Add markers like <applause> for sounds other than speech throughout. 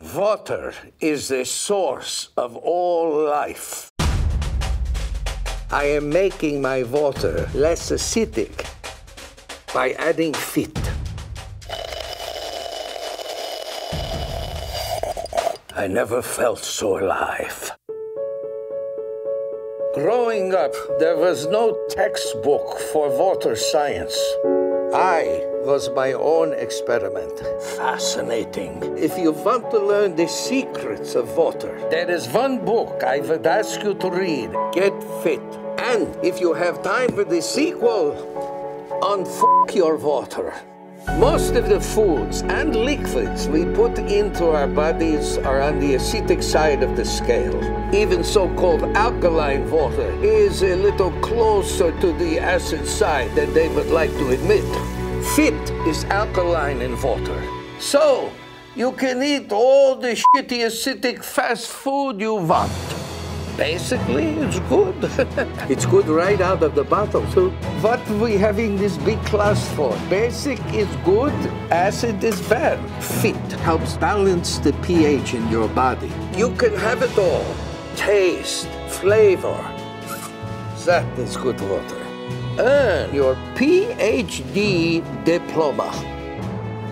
Water is the source of all life. I am making my water less acidic by adding Phit. I never felt so alive. Growing up, there was no textbook for water science. I was my own experiment. Fascinating. If you want to learn the secrets of water, there is one book I would ask you to read Get Phit. And if you have time for the sequel, Unfuck Your Water. Most of the foods and liquids we put into our bodies are on the acidic side of the scale. Even so called alkaline water is a little closer to the acid side than they would like to admit. Phit is alkaline in water. So, you can eat all the shitty acidic fast food you want. Basically, it's good. <laughs> it's good right out of the bottle. So, what we having this big class for? Basic is good, acid is bad. Phit helps balance the pH in your body. You can have it all taste, flavor. That is good water. Earn your PhD diploma.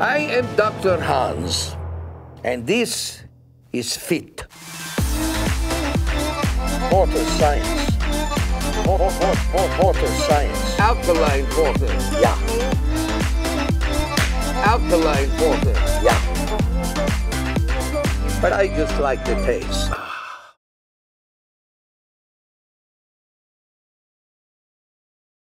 I am Dr. Hans, and this is Phit. Water science. Water, water, water science. Alkaline water. Yeah. Alkaline water. Yeah. But I just like the taste.